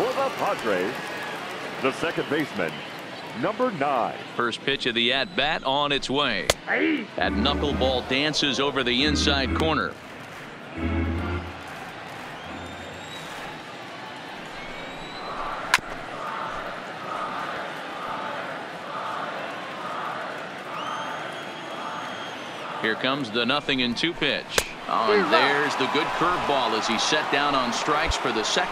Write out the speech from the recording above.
For the Padres, the second baseman, number nine. First pitch of the at bat on its way. That knuckleball dances over the inside corner. Here comes the nothing in two pitch. Oh, and there's the good curveball as he set down on strikes for the second.